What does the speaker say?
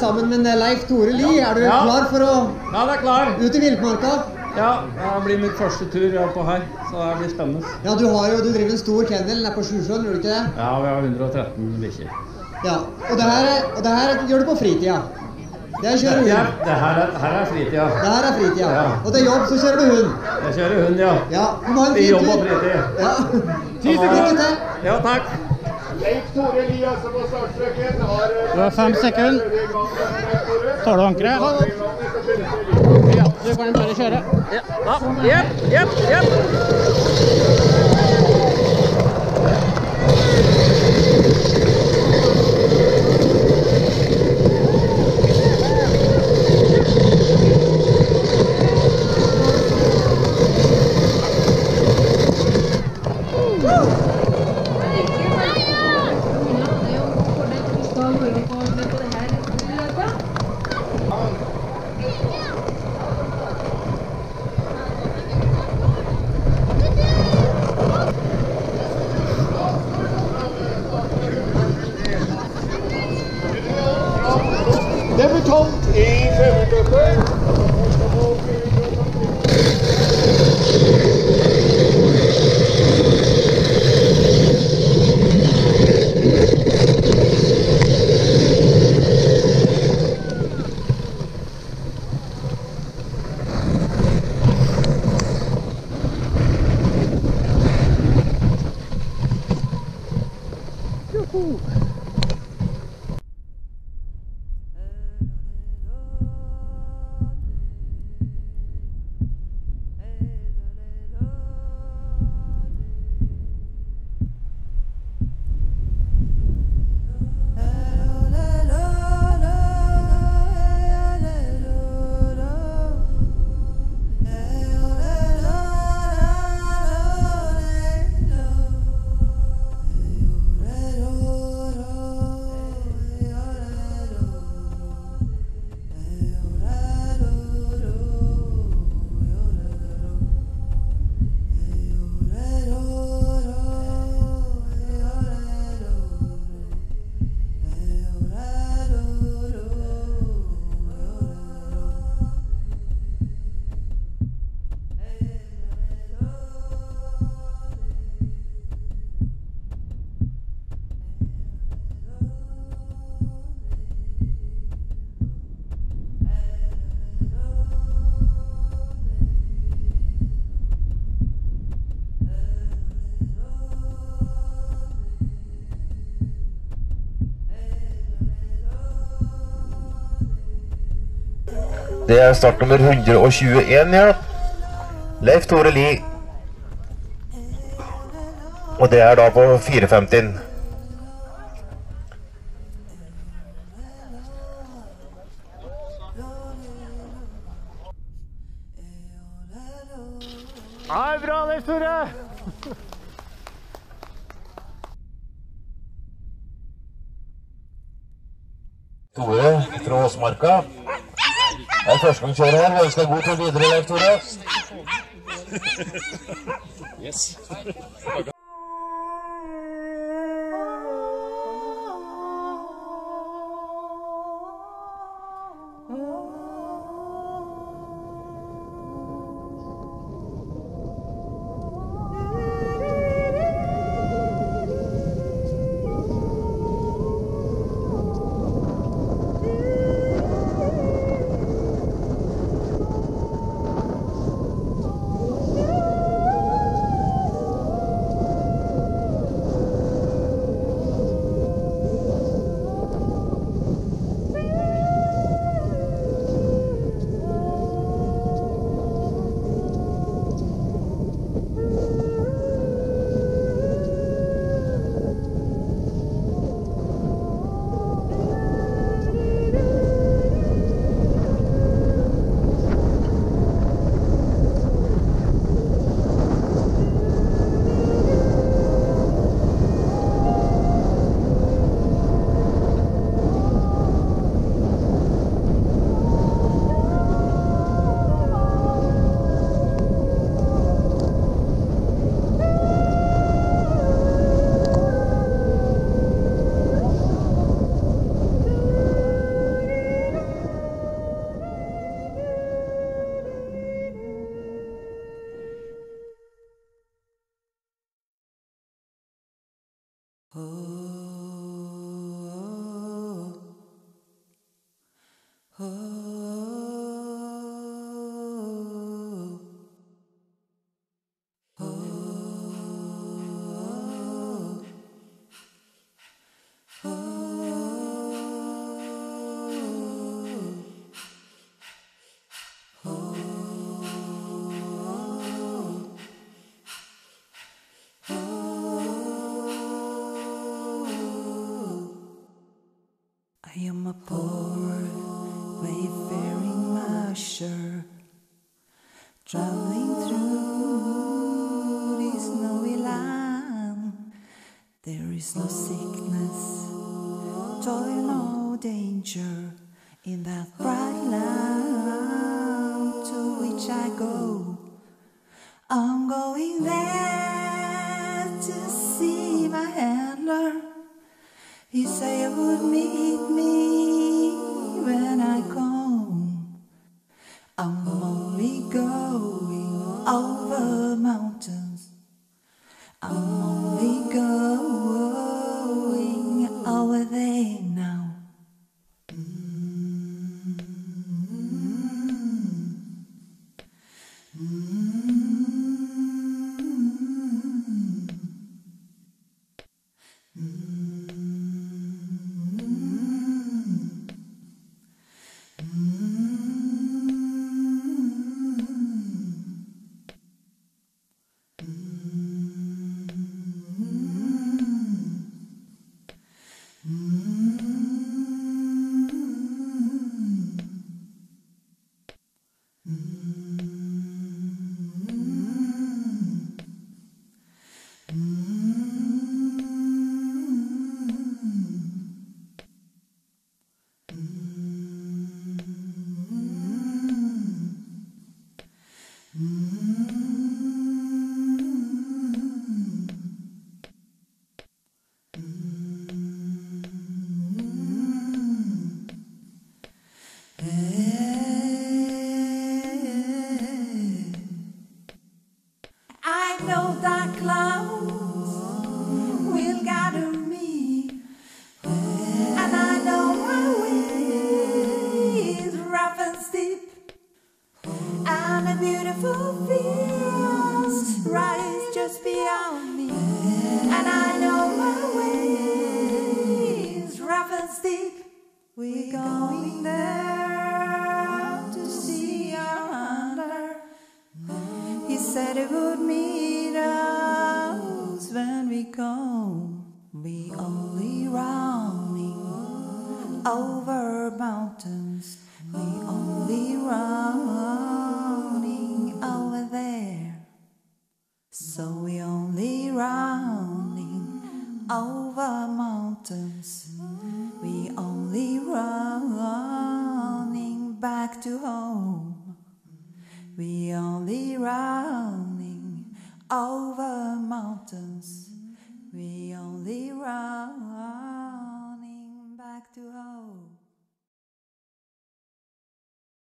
men, sammen med Leif Tore Lie, er du klar for å Ja, det er klar. ut i villmarka? Ja, det blir mitt første tur på her, så det blir spennende. Ja, du, har jo, du driver en stor kennel nede på Sjusjøen, gjør du ikke det? Ja, vi har 113 bikkjer. Ja. Og det her, er- og det her gjør du på fritida? Det er kjører Ja, det her er, her er fritida. Det her er fritida. Ja. Og til jobb så kjører du hund. Jeg kjører hund, ja. Ja, du må ha en I fin jobb og tur. fritid. Ja. Lykke til. Ja, takk. Leif Tore Eliassen på startstreken har Du har fem sekunder. Tar du ankeret? Ja, du kan bare kjøre. Ja, jepp, jepp, jepp. Whew. Det er startnummer 121, ja. Leif Tore Li. Og det er da på 450. Ja, bra, Leif Tore! Tore fra Åsmarka. Det er førstegangskjører her. Vi ønsker god tur videre, Leif Tore. adventure. Traveling through this snowy land, there is no sickness, toil, no danger in that bright land to which I go. I'm going there to see my handler. He said he would meet me when I come. I know that clouds We're going there to see our hunter. He said it would meet us when we come. We only running over mountains. We only running back to home. We only running over mountains. We only running back to home.